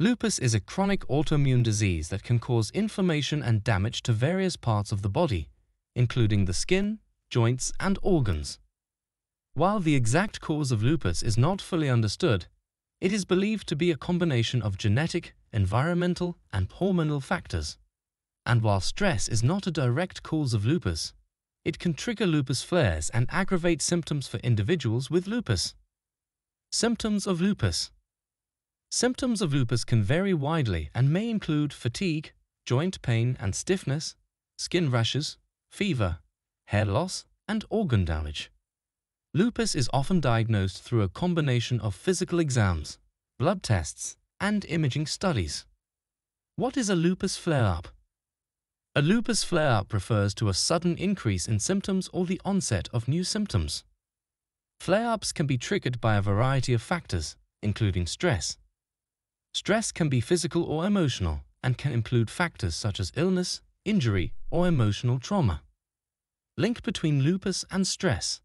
Lupus is a chronic autoimmune disease that can cause inflammation and damage to various parts of the body, including the skin, joints, and organs. While the exact cause of lupus is not fully understood, it is believed to be a combination of genetic, environmental, and hormonal factors. And while stress is not a direct cause of lupus, it can trigger lupus flares and aggravate symptoms for individuals with lupus. Symptoms of lupus Symptoms of lupus can vary widely and may include fatigue, joint pain and stiffness, skin rashes, fever, hair loss, and organ damage. Lupus is often diagnosed through a combination of physical exams, blood tests, and imaging studies. What is a lupus flare-up? A lupus flare-up refers to a sudden increase in symptoms or the onset of new symptoms. Flare-ups can be triggered by a variety of factors, including stress, Stress can be physical or emotional and can include factors such as illness, injury, or emotional trauma. Link between lupus and stress.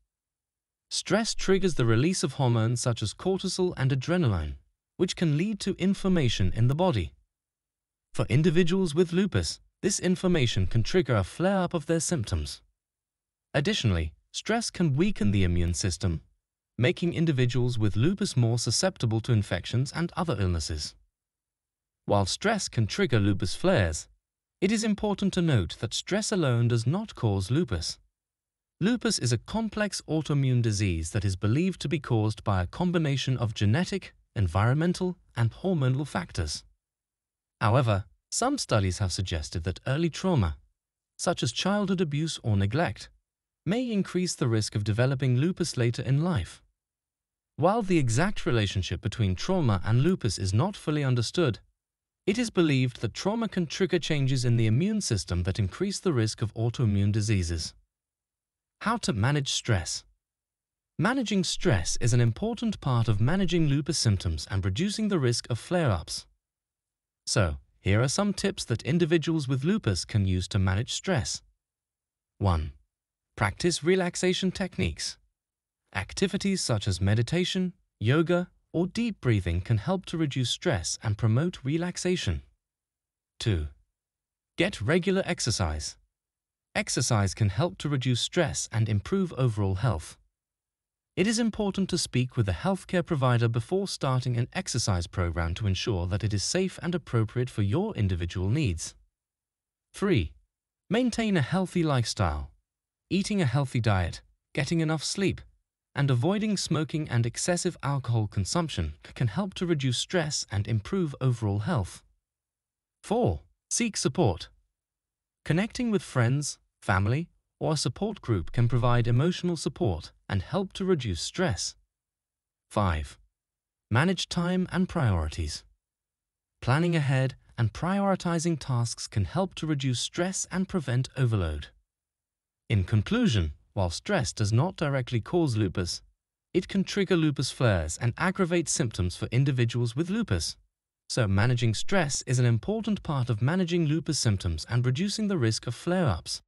Stress triggers the release of hormones such as cortisol and adrenaline, which can lead to inflammation in the body. For individuals with lupus, this inflammation can trigger a flare-up of their symptoms. Additionally, stress can weaken the immune system, making individuals with lupus more susceptible to infections and other illnesses. While stress can trigger lupus flares, it is important to note that stress alone does not cause lupus. Lupus is a complex autoimmune disease that is believed to be caused by a combination of genetic, environmental, and hormonal factors. However, some studies have suggested that early trauma, such as childhood abuse or neglect, may increase the risk of developing lupus later in life. While the exact relationship between trauma and lupus is not fully understood, it is believed that trauma can trigger changes in the immune system that increase the risk of autoimmune diseases. How to manage stress. Managing stress is an important part of managing lupus symptoms and reducing the risk of flare-ups. So, here are some tips that individuals with lupus can use to manage stress. 1. Practice relaxation techniques. Activities such as meditation, yoga, or deep breathing can help to reduce stress and promote relaxation. 2. Get regular exercise. Exercise can help to reduce stress and improve overall health. It is important to speak with a healthcare provider before starting an exercise program to ensure that it is safe and appropriate for your individual needs. 3. Maintain a healthy lifestyle. Eating a healthy diet, getting enough sleep, and avoiding smoking and excessive alcohol consumption can help to reduce stress and improve overall health. 4. Seek support. Connecting with friends, family, or a support group can provide emotional support and help to reduce stress. 5. Manage time and priorities. Planning ahead and prioritizing tasks can help to reduce stress and prevent overload. In conclusion, while stress does not directly cause lupus, it can trigger lupus flares and aggravate symptoms for individuals with lupus. So managing stress is an important part of managing lupus symptoms and reducing the risk of flare-ups.